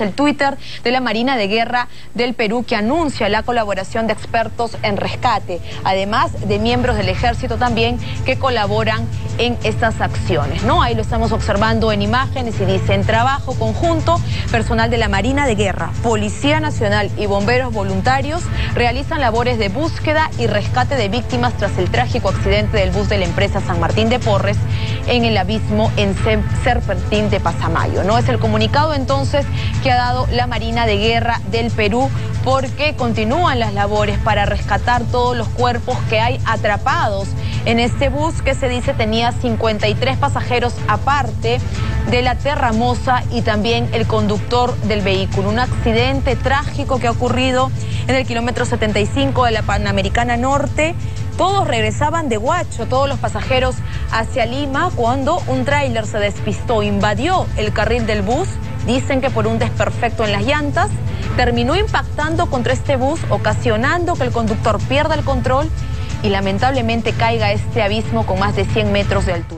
el Twitter de la Marina de Guerra del Perú que anuncia la colaboración de expertos en rescate, además de miembros del ejército también que colaboran en estas acciones. ¿no? Ahí lo estamos observando en imágenes y dice en trabajo conjunto, personal de la Marina de Guerra, Policía Nacional y bomberos voluntarios realizan labores de búsqueda y rescate de víctimas tras el trágico accidente del bus de la empresa San Martín de Porres en el abismo en Serpentín de Pasamayo. ¿no? Es el comunicado entonces que ha dado la Marina de Guerra del Perú porque continúan las labores para rescatar todos los cuerpos que hay atrapados en este bus que se dice tenía 53 pasajeros aparte de la Terramosa y también el conductor del vehículo. Un accidente trágico que ha ocurrido en el kilómetro 75 de la Panamericana Norte. Todos regresaban de Huacho, todos los pasajeros hacia Lima, cuando un tráiler se despistó, invadió el carril del bus Dicen que por un desperfecto en las llantas terminó impactando contra este bus, ocasionando que el conductor pierda el control y lamentablemente caiga este abismo con más de 100 metros de altura.